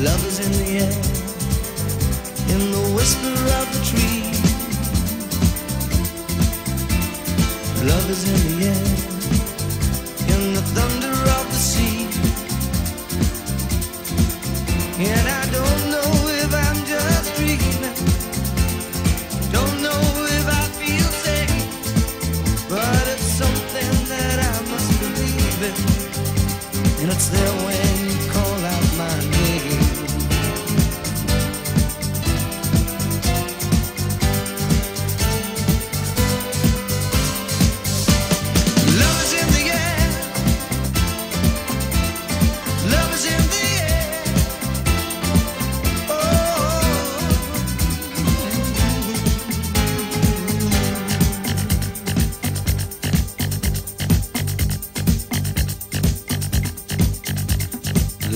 Love is in the air, in the whisper of the tree. Love is in the air, in the thunder of the sea. And I don't know if I'm just dreaming. Don't know if I feel safe. But it's something that I must believe in. And it's there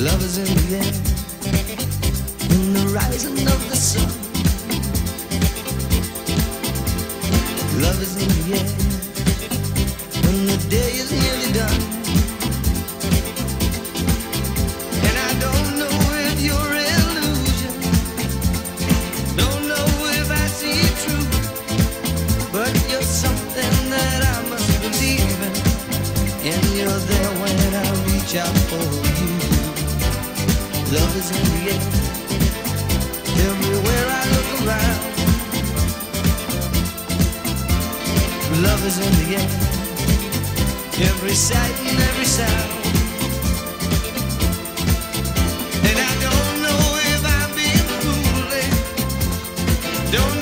Love is in the air, in the rising of the sun. Love is in the air, when the day is nearly done. And I don't know if you're illusion, don't know if I see true, but you're something that I must believe in, and you're there when I reach out for you. Love is in the air. Everywhere I look around. Love is in the air. Every sight and every sound. And I don't know if I'm being foolish. Don't